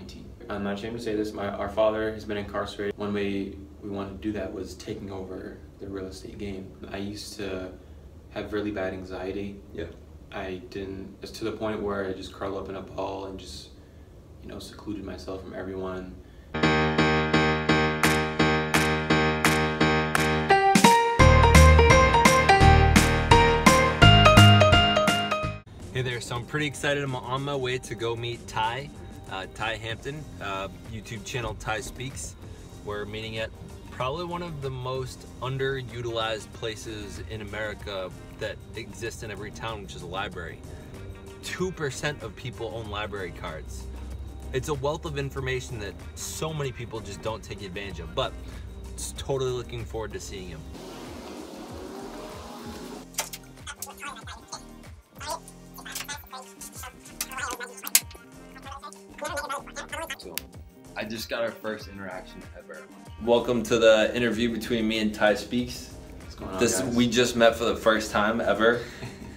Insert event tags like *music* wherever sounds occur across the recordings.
19. I'm not ashamed to say this, my, our father has been incarcerated. One way we wanted to do that was taking over the real estate game. I used to have really bad anxiety. Yeah. I didn't, it's to the point where I just curled up in a ball and just, you know, secluded myself from everyone. Hey there, so I'm pretty excited. I'm on my way to go meet Ty, uh, Ty Hampton, uh, YouTube channel Ty Speaks. We're meeting at probably one of the most underutilized places in America that exists in every town, which is a library. 2% of people own library cards. It's a wealth of information that so many people just don't take advantage of, but it's totally looking forward to seeing him. I just got our first interaction ever. Welcome to the interview between me and Ty Speaks. What's going on, This guys? we just met for the first time ever,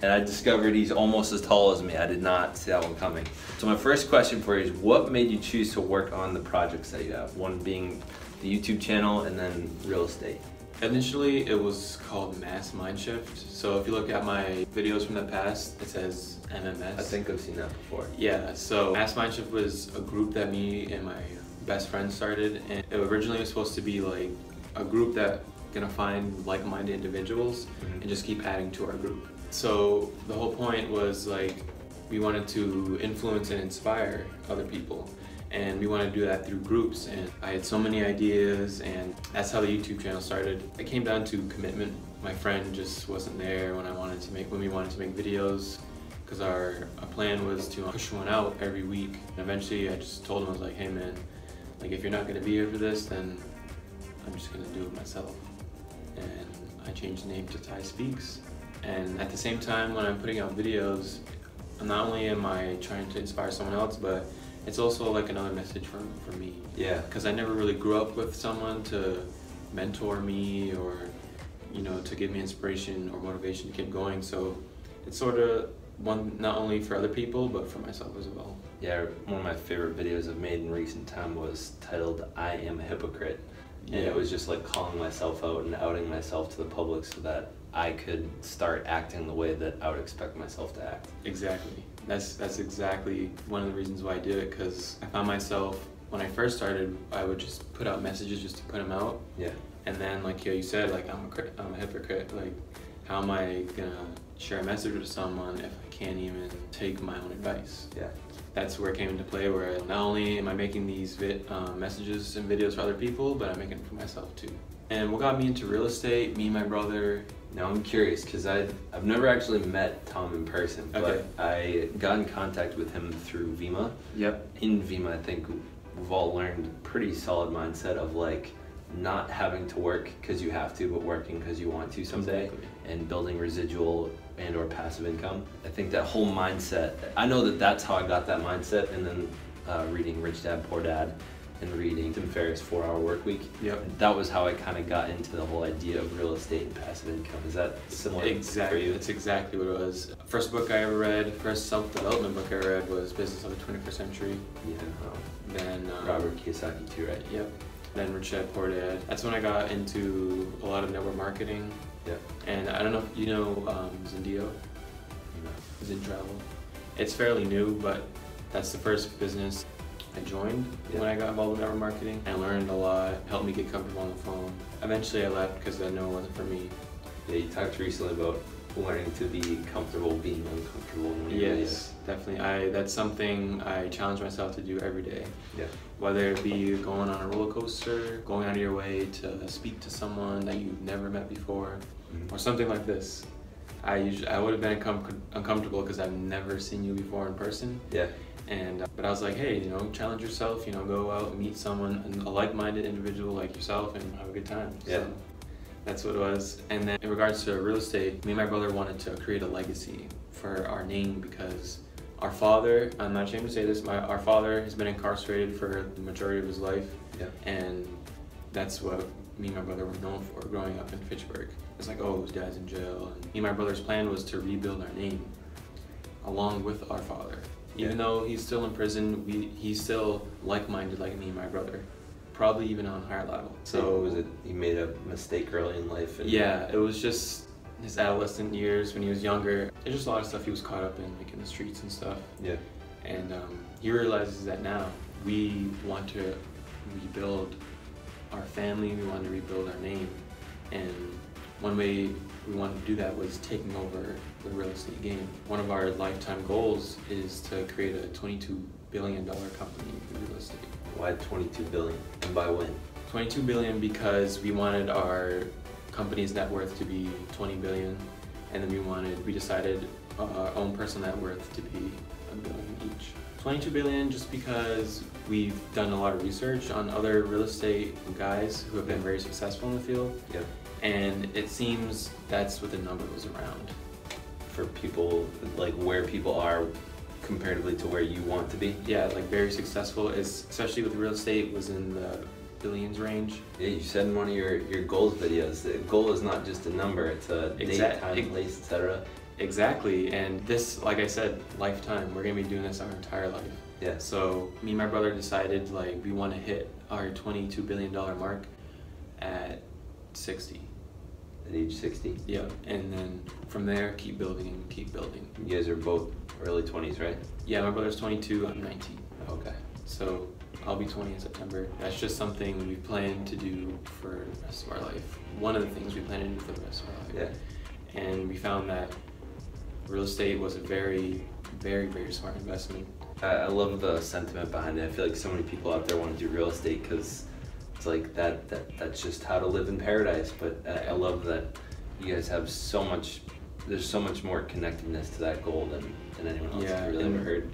and I discovered he's almost as tall as me. I did not see that one coming. So my first question for you is, what made you choose to work on the projects that you have? One being the YouTube channel, and then real estate. Initially, it was called Mass Mindshift. So if you look at my videos from the past, it says MMS. I think I've seen that before. Yeah, so Mass Mindshift was a group that me and my best Friends started, and it originally was supposed to be like a group that gonna find like-minded individuals Mhm. and just keep adding to our group. So the whole point was like we wanted to influence and inspire other people. And we wanted to do that through groups. And I had so many ideas, and that's how the YouTube channel started. It came down to commitment. My friend just wasn't there when I wanted to make when we wanted to make videos because our, our plan was to push one out every week. And eventually I just told him, I was like, hey man, like if you're not gonna be here for this, then I'm just gonna do it myself. And I changed the name to Ty Speaks. And at the same time, when I'm putting out videos, not only am I trying to inspire someone else, but it's also like another message for, for me. Yeah. Because I never really grew up with someone to mentor me or, you know, to give me inspiration or motivation to keep going. So it's sort of one not only for other people, but for myself as well. Yeah, one of my favorite videos I've made in recent time was titled "I Am a Hypocrite," and Yeah. it was just like calling myself out and outing myself to the public so that I could start acting the way that I would expect myself to act. Exactly. That's that's exactly one of the reasons why I did it because I found myself when I first started, I would just put out messages just to put them out, Yeah. and then like you said, like I'm a I'm a hypocrite. Like, how am I gonna share a message with someone if I can't even take my own advice? Yeah. That's where it came into play. Where not only am I making these uh, messages and videos for other people, but I'm making it for myself too. And what got me into real estate? Me and my brother. Now I'm curious because I I've never actually met Tom in person, but I got in contact with him through Vemma. Yep. In Vemma, I think we've all learned pretty solid mindset of like not having to work because you have to, but working because you want to someday, Exactly. and building residual and or passive income. I think that whole mindset. I know that that's how I got that mindset, and then uh, reading Rich Dad Poor Dad and reading Tim Ferriss Four Hour Work Week. Yep. That was how I kind of got into the whole idea of real estate and passive income. Is that similar Exactly. for you? That's exactly what it was. First book I ever read, first self-development book I read was Business of the 21st Century. Yeah. um, Then um, Robert Kiyosaki too, right? Yep. Then Rich Dad Poor Dad. That's when I got into a lot of network marketing. Yeah. And I don't know if you know um, Zendio, Zen Travel. It's fairly new, but that's the first business I joined Yeah. when I got involved in network marketing. I learned a lot, helped me get comfortable on the phone. Eventually I left because I know it wasn't for me. Yeah, you talked recently about learning to be comfortable being uncomfortable. Yes, definitely. I that's something I challenge myself to do every day. Yeah. Whether it be going on a roller coaster, going out of your way to speak to someone that you've never met before, Mhm. or something like this. I usually I would have been uncom- uncomfortable because I've never seen you before in person, Yeah. and uh, but I was like, hey, you know, challenge yourself. You know, go out and meet someone, a like-minded individual like yourself, and have a good time. Yeah. So that's what it was. And then in regards to real estate, me and my brother wanted to create a legacy for our name because our father, I'm not ashamed to say this, my our father has been incarcerated for the majority of his life, Yeah. and that's what me and my brother were known for growing up in Fitchburg. It's like, oh, his dad's in jail. And me and my brother's plan was to rebuild our name along with our father. Even Yeah. though he's still in prison, we he's still like-minded like me and my brother, probably even on a higher level. So So was it he made a mistake early in life? And Yeah, it was just his adolescent years when he was younger. There's just a lot of stuff he was caught up in, like in the streets and stuff. Yeah. And um, he realizes that now we want to rebuild our family, we want to rebuild our name. And one way we wanted to do that was taking over the real estate game. One of our lifetime goals is to create a $22 billion company in real estate. Why 22 billion? And by when? 22 billion because we wanted our company's net worth to be 20 billion and then we wanted we decided uh, our own personal net worth to be a billion each 22 billion just because we've done a lot of research on other real estate guys who have been very successful in the field Yeah. and it seems that's what the number was around For people like where people are comparatively to where you want to be. yeah like very successful is especially with real estate was in the billions range Yeah, you said in one of your, your goals videos, the goal is not just a number, it's a date, time, place, etc. Exactly, and this, like I said, lifetime. We're gonna be doing this our entire life. Yeah. So me and my brother decided like we want to hit our twenty-two billion dollar mark at sixty. At age 60. Yeah, and then from there keep building and keep building. You guys are both early 20s, right? Yeah, my brother's twenty-two. I'm nineteen. Okay. So I'll be twenty in September. That's just something we plan to do for the rest of our life. One of the things we plan to do for the rest of our life. Yeah. And we found that real estate was a very, very, very smart investment. I, I love the sentiment behind it. I feel like so many people out there want to do real estate because it's like that, that that's just how to live in paradise. But I, I love that you guys have so much. There's so much more connectedness to that goal than, than anyone else Yeah, has really and- ever heard.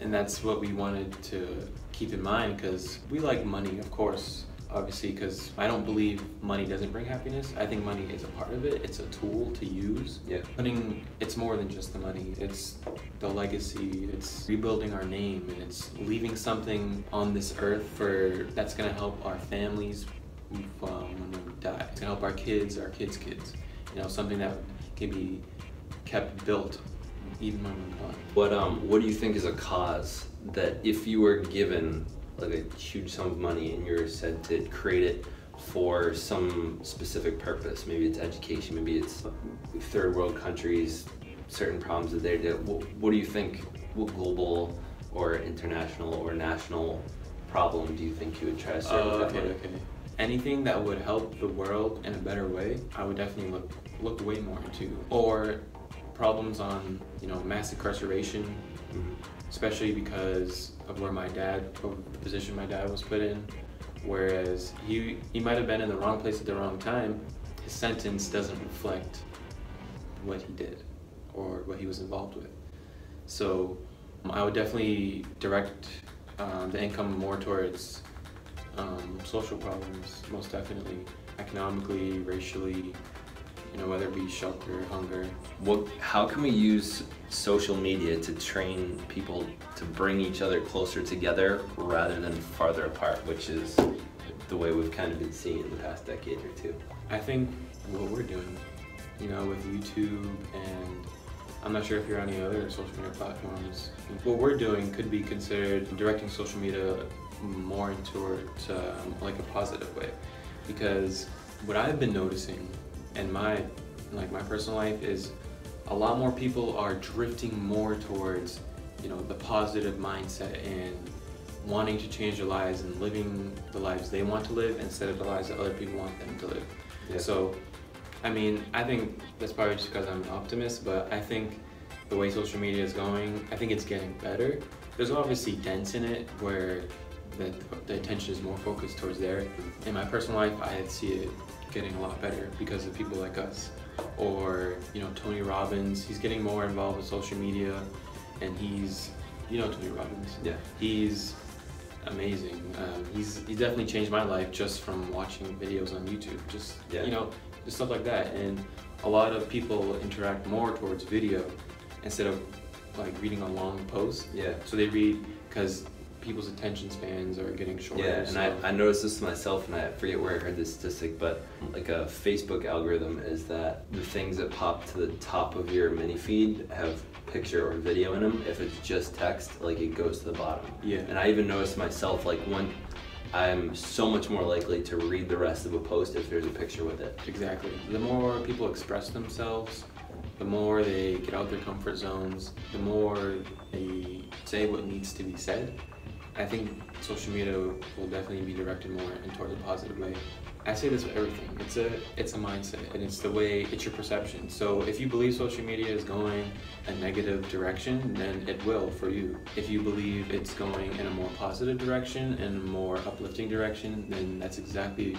And that's what we wanted to keep in mind because we like money, of course, obviously, because I don't believe money doesn't bring happiness. I think money is a part of it, it's a tool to use. Yeah. Putting, it's more than just the money, it's the legacy, it's rebuilding our name, and it's leaving something on this earth for that's gonna help our families um, when we die. It's gonna help our kids, our kids' kids. You know, something that can be kept built even when we're gone. What um what do you think is a cause that if you were given like a huge sum of money and you're said to create it for some specific purpose, maybe it's education, maybe it's third world countries, certain problems that they do. What, what do you think? What global or international or national problem do you think you would try to solve that okay, money? okay. Anything that would help the world in a better way, I would definitely look look way more into. Or problems on, you know, mass incarceration, Mhm. especially because of where my dad, the position my dad was put in. Whereas he he might have been in the wrong place at the wrong time. His sentence doesn't reflect what he did or what he was involved with. So I would definitely direct um, the income more towards um, social problems, most definitely, economically, racially, you know, whether it be shelter, hunger. What, how can we use social media to train people to bring each other closer together rather than farther apart, which is the way we've kind of been seeing in the past decade or two? I think what we're doing, you know, with YouTube and I'm not sure if you're on any other social media platforms. What we're doing could be considered directing social media more towards um, like a positive way, because what I've been noticing in my like my personal life is a lot more people are drifting more towards you know the positive mindset and wanting to change their lives and living the lives they want to live instead of the lives that other people want them to live. Yeah. So, I mean, I think that's probably just because I'm an optimist, but I think the way social media is going, I think it's getting better. There's obviously dents in it where the, the attention is more focused towards there. In my personal life, I see it getting a lot better because of people like us. Or, you know, Tony Robbins, he's getting more involved with social media and he's, you know, Tony Robbins. Yeah. He's amazing. Um, he's he definitely changed my life just from watching videos on YouTube. Just Yeah. you know, just stuff like that. And a lot of people interact more towards video instead of like reading a long post. Yeah. So they read because people's attention spans are getting shorter. Yeah, and so- I, I noticed this myself, and I forget where I heard this statistic, but hmm. like a Facebook algorithm is that the things that pop to the top of your mini feed have picture or video in them. If it's just text, like it goes to the bottom. Yeah. And I even noticed myself, like when I'm so much more likely to read the rest of a post if there's a picture with it. Exactly. The more people express themselves, the more they get out their comfort zones, the more they say what needs to be said. I think social media will definitely be directed more in towards a positive way. I say this with everything. It's a it's a mindset and it's the way it's your perception. So if you believe social media is going a negative direction, then it will for you. If you believe it's going in a more positive direction and a more uplifting direction, then that's exactly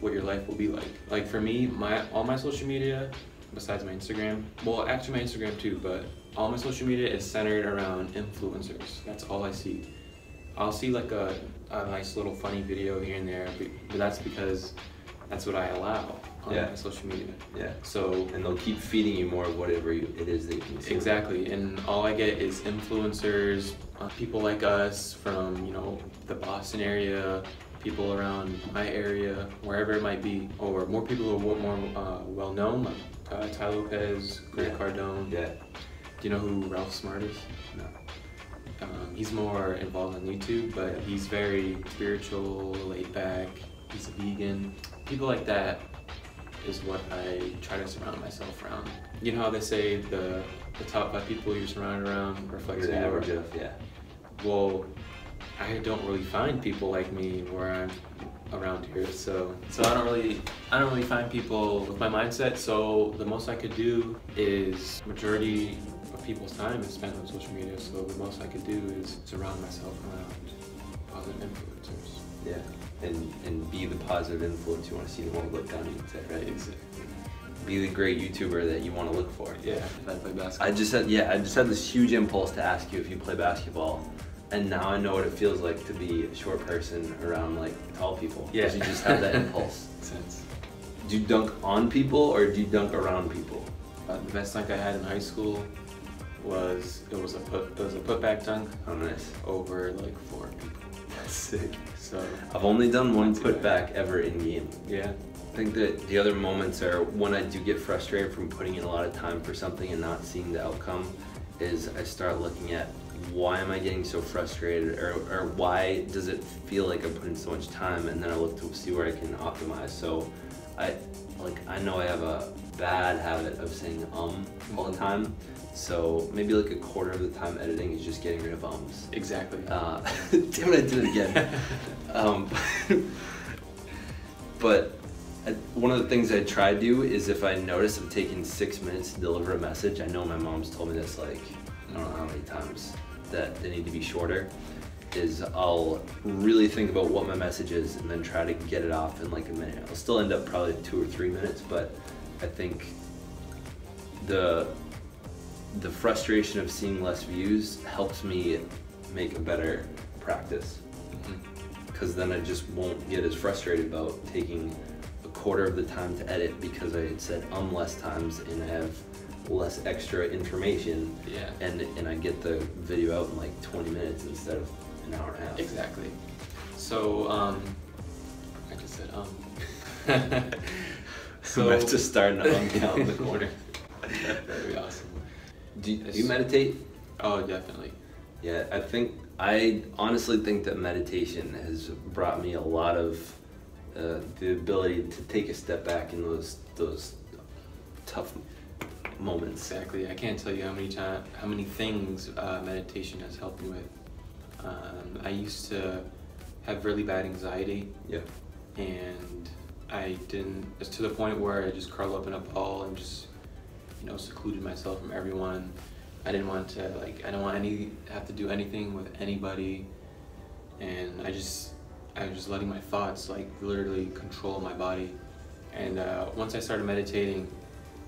what your life will be like. Like for me, my all my social media, besides my Instagram, well actually my Instagram too, but all my social media is centered around influencers. That's all I see. I'll see like a, a nice little funny video here and there, but, that's because that's what I allow on Yeah. social media. Yeah. So And they'll keep feeding you more of whatever you, it is that you consume. Exactly, and all I get is influencers, uh, people like us from you know the Boston area, people around my area, wherever it might be, or more people who are more uh, well known, like uh, Tai Lopez, Grant Yeah. Cardone. Yeah. Do you know who Ralph Smart is? No. Um, he's more involved on YouTube, but he's very spiritual, laid back. He's a vegan. People like that is what I try to surround myself around. You know how they say the the top five people you're surrounded around reflects You're the average of, yeah. Well, I don't really find people like me where I'm around here, so so I don't really I don't really find people with my mindset. So the most I could do is majority people's time is spent on social media. So the most I could do is surround myself around positive influencers. Yeah. And and be the positive influence you want to see the world look down you say, right? *laughs* Exactly. Be the great YouTuber that you want to look for. Yeah, if I play basketball. I just had yeah, I just had this huge impulse to ask you if you play basketball. And now I know what it feels like to be a short person around like tall people. Yeah. you just have that *laughs* impulse. sense. Do you dunk on people or do you dunk around people? Uh, the best dunk I had in high school was it was a put it was a putback dunk Oh nice. over like four people. That's sick. So I've only done one putback ever in game. yeah, I think that the other moments are when I do get frustrated from putting in a lot of time for something and not seeing the outcome is I start looking at why am I getting so frustrated or, or why does it feel like I'm putting so much time and then I look to see where I can optimize. So I like I know I have a bad habit of saying um all the time. So maybe like a quarter of the time editing is just getting rid of ums. exactly. Uh, *laughs* damn it, I did it again. *laughs* um, *laughs* but I, one of the things I try to do is if I notice I'm taking six minutes to deliver a message, I know my mom's told me this like, I don't know how many times, that they need to be shorter, is I'll really think about what my message is and then try to get it off in like a minute. I'll still end up probably two or three minutes, but I think the the frustration of seeing less views helps me make a better practice because then I just won't get as frustrated about taking a quarter of the time to edit because I had said um less times and I have less extra information Yeah. and and I get the video out in like 20 minutes instead of an hour and a half. Exactly. So, um, I just said, um. *laughs* *laughs* So I have to start an um count in the corner. That'd be awesome. Do you, do you meditate? Oh, definitely. Yeah, I think I honestly think that meditation has brought me a lot of uh, the ability to take a step back in those those tough moments. Exactly. I can't tell you how many time, how many things uh, meditation has helped me with. Um, I used to have really bad anxiety, Yeah. and I didn't. It's to the point where I just curl up in a ball and just, you know, secluded myself from everyone. I didn't want to like. I don't want any have to do anything with anybody, and I just, I was just letting my thoughts like literally control my body. And uh, once I started meditating,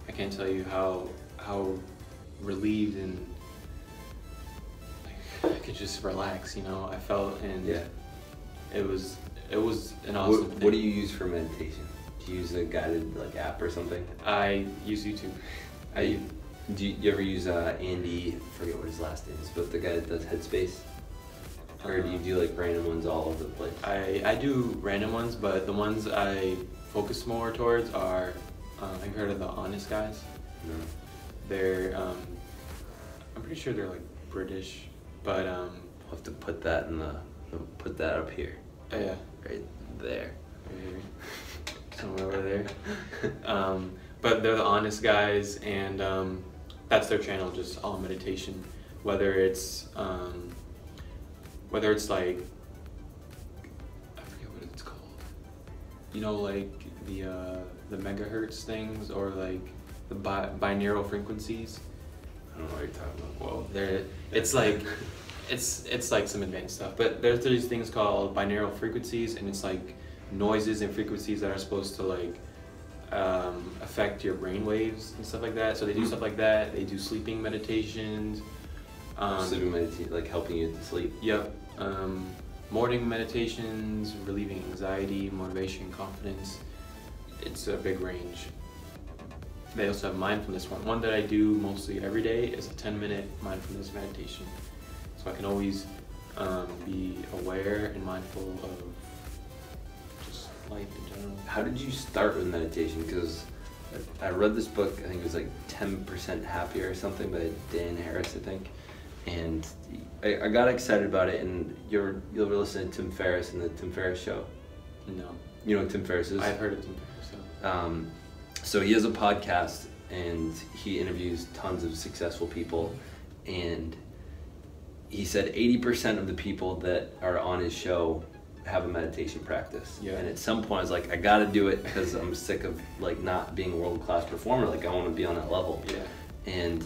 I can't tell you how how relieved and like, I could just relax. You know, I felt and Yeah. it was it was an awesome. What, thing. what do you use for meditation? Do you use a guided like app or something? I use YouTube. *laughs* I Do you, you ever use uh, Andy? I forget what his last name is, but the guy that does Headspace. Or do you do like random ones all over the place? I, I do random ones, but the ones I focus more towards are, uh, have you heard of the Honest Guys? No. They're, um, I'm pretty sure they're like British, but um, I'll have to put that in the, put that up here, oh yeah, right there. right here, somewhere over there. *laughs* Um, but they're the Honest Guys, and um, that's their channel, just all meditation. Whether it's um, whether it's like I forget what it's called. You know, like the uh, the megahertz things, or like the bi- binaural frequencies. I don't know what you're talking about. Well, there it's like *laughs* it's it's like some advanced stuff, but there's these things called binaural frequencies, and it's like noises and frequencies that are supposed to like um, affect your brain waves and stuff like that. So they do stuff like that. They do sleeping meditations. Um, Sleeping meditation, like helping you to sleep. Yep. Um, morning meditations, relieving anxiety, motivation, confidence. It's a big range. They also have mindfulness one. One that I do mostly every day is a 10 minute mindfulness meditation. So I can always um, be aware and mindful of life in general. How did you start with meditation? Because I read this book, I think it was like 10% Happier or something by Dan Harris, I think. And I, I got excited about it, and you're, you'll listen to Tim Ferriss and the Tim Ferriss show. No. You know what Tim Ferriss is? I've heard of them. So. Um, so he has a podcast and he interviews tons of successful people and he said 80% of the people that are on his show have a meditation practice Yeah. and at some point i was like i gotta do it because i'm sick of like not being a world-class performer like i want to be on that level Yeah. and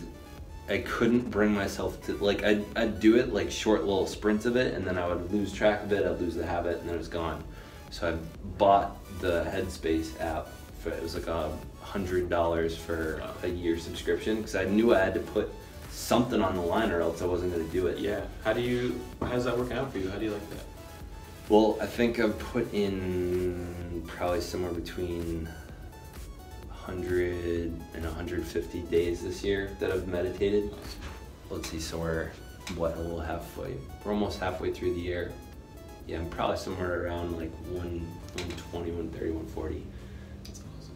I couldn't bring myself to like I'd, I'd do it like short little sprints of it and then I would lose track of it I'd lose the habit and then it was gone so I bought the Headspace app for it was like a hundred dollars for Wow. a year subscription because I knew I had to put something on the line or else I wasn't going to do it Yeah. How do you? How's that working out for you? How do you like that? Well I think I've put in probably somewhere between 100 and 150 days this year that I've meditated let's see, so we're what a little halfway. We're almost halfway through the year. Yeah, I'm probably somewhere around like one, 120, 130, 140. That's awesome.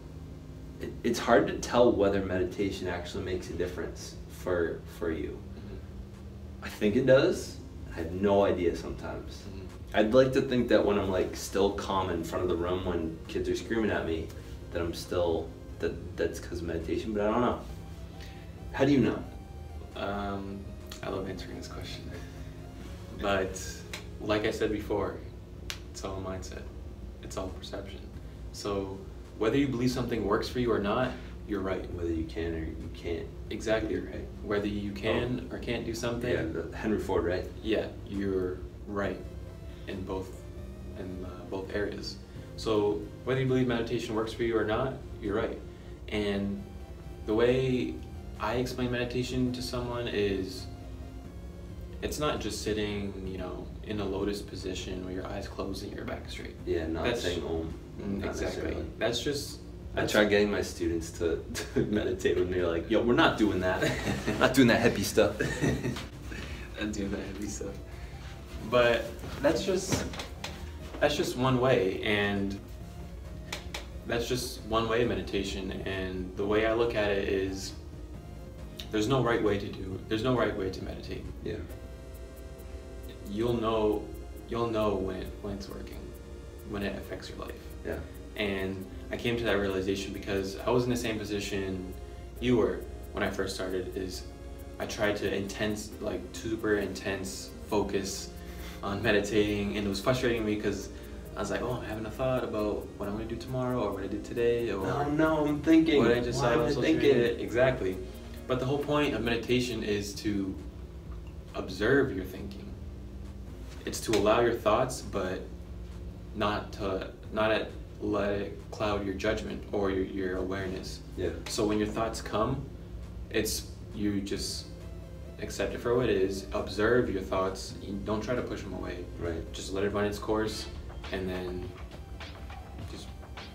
It, it's hard to tell whether meditation actually makes a difference for for you. Mhm. I think it does. I have no idea sometimes. Mhm. I'd like to think that when I'm like still calm in front of the room when kids are screaming at me, that I'm still that that's because of meditation, but I don't know. How do you know? Um, I love answering this question. But like I said before, it's all mindset. It's all perception. So whether you believe something works for you or not, you're right. Whether you can or you can't. Exactly You're right. Whether you can or can't do something, Yeah, Henry Ford, right? yeah, you're right in both in uh, both areas. So whether you believe meditation works for you or not, you're right. And the way I explain meditation to someone is it's not just sitting, you know, in a lotus position with your eyes closed and your back straight. Yeah, not That's- saying om. Mm, not exactly. That's just I that's- try getting my students to, *laughs* to meditate with me. They're like, yo, we're not doing that. not doing that hippie stuff. not doing that heavy stuff. *laughs* But that's just that's just one way, and that's just one way of meditation. And the way I look at it is, there's no right way to do. There's no right way to meditate. Yeah. You'll know, you'll know when when it's working, when it affects your life. Yeah. And I came to that realization because I was in the same position you were when I first started. Is I tried to intense, like super intense focus on meditating, and it was frustrating me because I was like, oh, I'm having a thought about what I'm gonna do tomorrow or what I did today or Oh no, I'm thinking. what I just saw on social thinking? media. Exactly. But the whole point of meditation is to observe your thinking. It's to allow your thoughts, but not to not at, let it cloud your judgment or your, your awareness. Yeah. So when your thoughts come, it's you just accept it for what it is. Observe your thoughts. Don't try to push them away. Right. Just let it run its course, and then just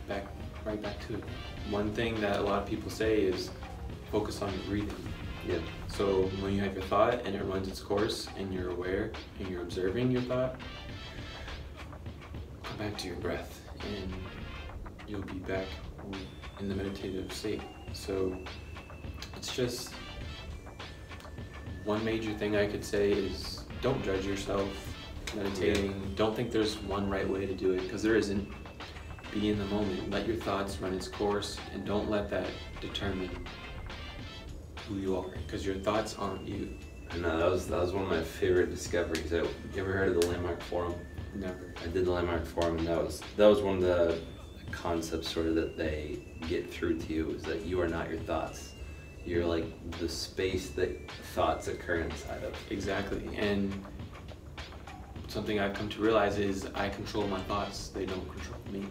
back right back to it. One thing that a lot of people say is focus on your breathing. Yeah. So when you have your thought and it runs its course and you're aware and you're observing your thought, come back to your breath and you'll be back in the meditative state. So it's just one major thing I could say is don't judge yourself meditating. Don't think there's one right way to do it because there isn't. Be in the moment. Let your thoughts run its course and don't let that determine who you are because your thoughts aren't you. I know that was that was one of my favorite discoveries. I, you ever heard of the Landmark Forum? Never. I did the Landmark Forum, and that was that was one of the concepts sort of that they get through to you is that you are not your thoughts. You're like the space that thoughts occur inside of. Exactly. And something I've come to realize is I control my thoughts, they don't control me.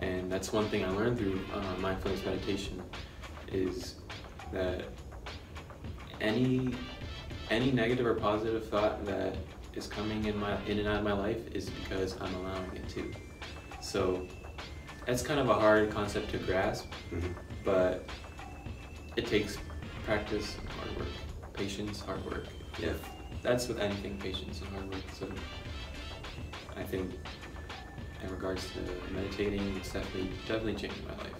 And that's one thing I learned through uh, mindfulness meditation is that any any negative or positive thought that is coming in my in and out of my life is because I'm allowing it to. So that's kind of a hard concept to grasp, Mm-hmm. but it takes practice and hard work, patience, hard work. Yeah. That's with anything, patience and hard work. So I think in regards to meditating, it's definitely definitely changed my life.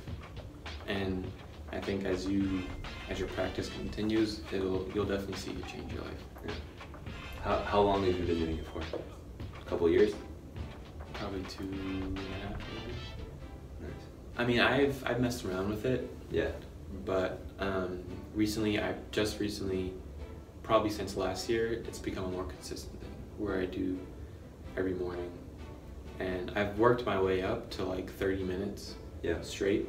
And I think as you as your practice continues, it'll you'll definitely see it change your life. Yeah. How how long have you been doing it for? A couple years. Probably two and a half maybe. Nice. I mean I've I've messed around with it, Yeah. But um, recently I've just recently probably since last year it's become a more consistent thing where I do every morning. And I've worked my way up to like 30 minutes Yeah. straight.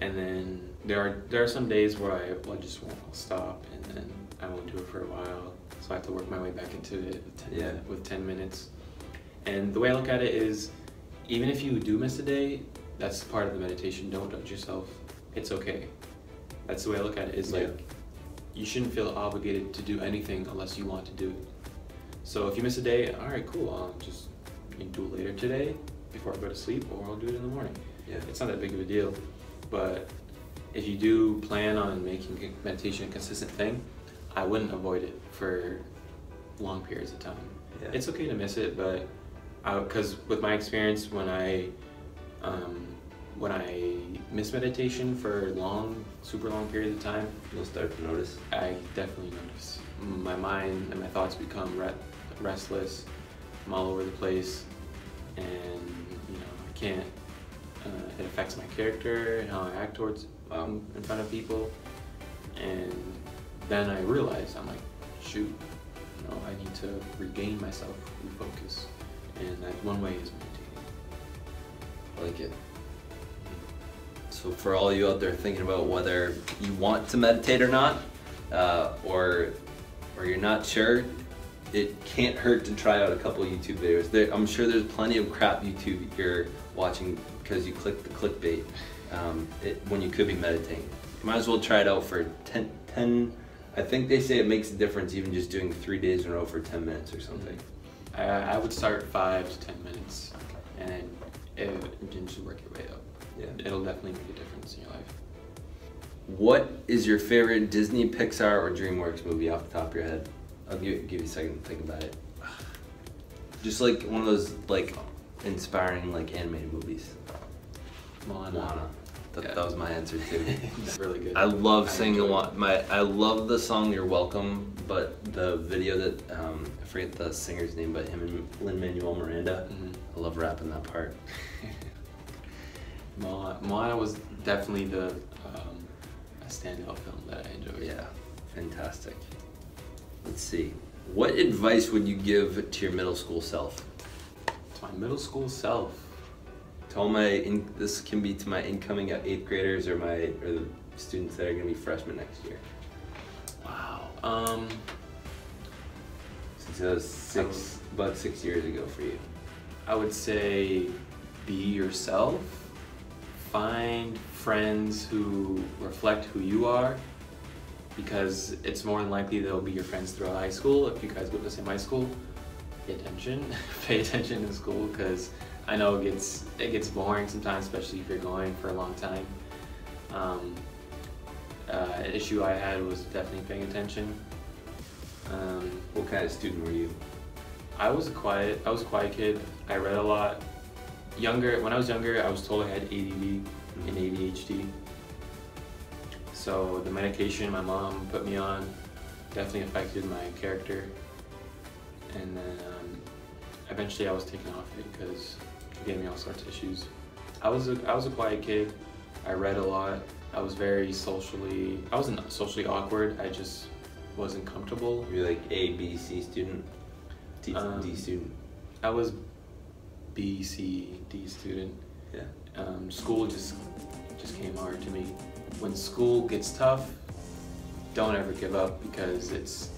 And then there are there are some days where I, I just won't I'll stop and then I won't do it for a while. So I have to work my way back into it with 10, Yeah. with 10 minutes. And the way I look at it is even if you do miss a day that's part of the meditation. Don't judge yourself. It's okay that's the way I look at it is Yeah. like you shouldn't feel obligated to do anything unless you want to do it so if you miss a day all right cool I'll just do it later today before I go to sleep or I'll do it in the morning Yeah. it's not that big of a deal. But if you do plan on making meditation a consistent thing, I wouldn't avoid it for long periods of time. Yeah. It's okay to miss it, but because with my experience, when I um, when I miss meditation for long, super long periods of time, You'll start to notice. I definitely notice my mind and my thoughts become re- restless. I'm all over the place, and you know I can't. Uh, it affects my character and how I act towards um, in front of people, and then I realize I'm like, shoot, you know, I need to regain myself, refocus, and that one way is meditating. I like it. So for all you out there thinking about whether you want to meditate or not, uh, or or you're not sure, it can't hurt to try out a couple YouTube videos. There, I'm sure there's plenty of crap YouTube you're watching because you click the clickbait um, it, when you could be meditating. You might as well try it out for 10, 10, I think they say it makes a difference even just doing three days in a row for 10 minutes or something. I, I would start five to ten minutes, and it, and just work your way up. Yeah. It'll definitely make a difference in your life. What is your favorite Disney, Pixar, or DreamWorks movie off the top of your head? I'll give, give you a second to think about it. *sighs* Just like one of those like inspiring like animated movies. Moana. Moana. That, Yeah. that was my answer too. *laughs* That's really good. I love I singing one. My I love the song "You're Welcome," but the video that um, I forget the singer's name, but him and Lin Manuel Miranda. Mhm. I love rapping that part. *laughs* Moana, was definitely the um, a standout film that I enjoyed. Yeah, fantastic. Let's see. What advice would you give to your middle school self? To my middle school self, To all my in, this can be to my incoming eighth graders or my or the students that are going to be freshmen next year. wow. Um, Since it was six about six years ago for you. I would say be yourself. Find friends who reflect who you are because it's more than likely they'll be your friends throughout high school if you guys go to the same high school. Pay attention. *laughs* Pay attention in school because I know it gets it gets boring sometimes, especially if you're going for a long time. Um, uh, issue I had was definitely paying attention. Um, what kind of student were you? I was a quiet. I was a quiet kid. I read a lot. Younger, when I was younger, I was told I had ADD and ADHD. So the medication my mom put me on definitely affected my character. And then um, eventually I was taken off it because it gave me all sorts of issues. I was a, I was a quiet kid. I read a lot. I was very socially, I wasn't socially awkward. I just wasn't comfortable. You're like A, B, C student, D, Um, D student. I was B, C, D student. Yeah. Um, school just just came hard to me. When school gets tough, don't ever give up because it's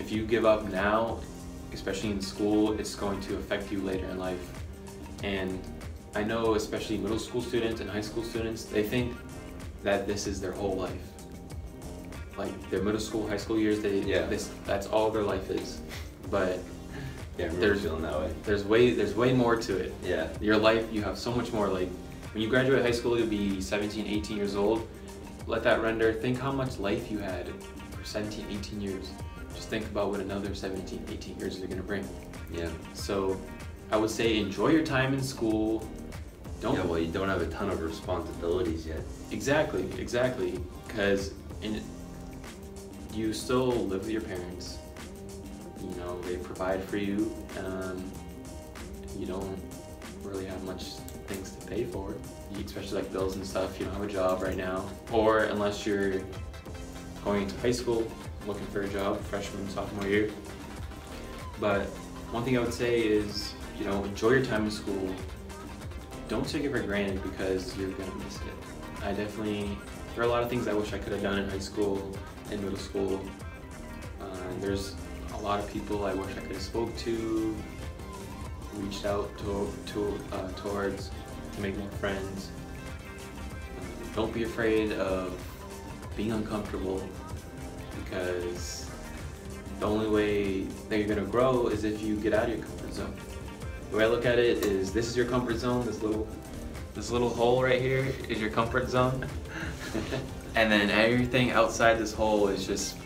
if you give up now, especially in school, it's going to affect you later in life. And I know especially middle school students and high school students, they think that this is their whole life. Like their middle school, high school years, they Yeah. this that's all their life is. But Yeah, I remember there's feeling that way. there's way there's way more to it Yeah. your life you have so much more like when you graduate high school you'll be 17 18 years old let that render think how much life you had for 17 18 years just think about what another 17 18 years are going to bring Yeah. so i would say enjoy your time in school don't Yeah, well, you don't have a ton of responsibilities yet. exactly exactly because in you still live with your parents you know they provide for you um, you don't really have much things to pay for. Especially like bills and stuff you don't have a job right now. Or unless you're going into high school looking for a job freshman sophomore year. But one thing i would say is you know enjoy your time in school. Don't take it for granted because you're gonna miss it. I definitely there are a lot of things i wish i could have done in high school and middle school. Uh, there's lot of people i wish i could have spoke to reached out to, to uh, towards to make more friends. Um, don't be afraid of being uncomfortable because the only way that you're gonna grow is if you get out of your comfort zone. The way i look at it is this is your comfort zone this little this little hole right here is your comfort zone. *laughs* *laughs* And then everything outside this hole is just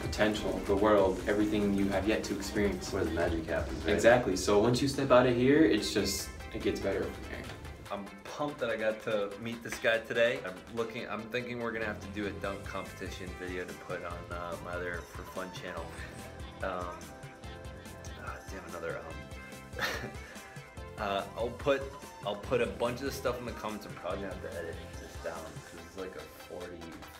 potential the world everything you have yet to experience where the magic happens, right? Exactly. So once you step out of here, it's just it gets better from there. I'm pumped that I got to meet this guy today. I'm looking. I'm thinking we're gonna have to do a dunk competition video to put on uh, my other for fun channel. Um, ah, damn another. Um, *laughs* uh, I'll put I'll put a bunch of stuff in the comments. I'm probably gonna have to edit this down because it's like a 40,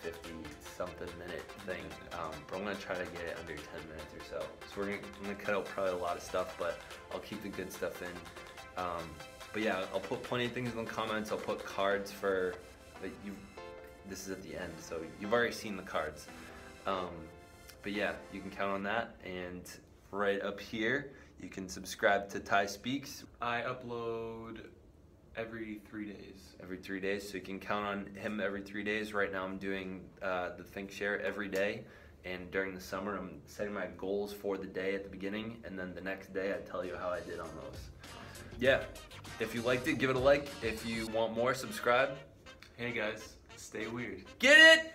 50 something minute thing. Um, but I'm gonna try to get it under 10 minutes or so. So we're gonna, I'm gonna cut out probably a lot of stuff, but I'll keep the good stuff in. Um, but yeah, I'll put plenty of things in the comments. I'll put cards for that you. This is at the end, so you've already seen the cards. Um, but yeah, you can count on that. And right up here, you can subscribe to Ty Speaks I upload every three days. every three days, so you can count on him every three days. Right now, I'm doing uh, the Think Share every day. And during the summer, I'm setting my goals for the day at the beginning, and then the next day, I tell you how I did on those. Yeah, if you liked it, give it a like. If you want more, subscribe. Hey guys, stay weird. Get it?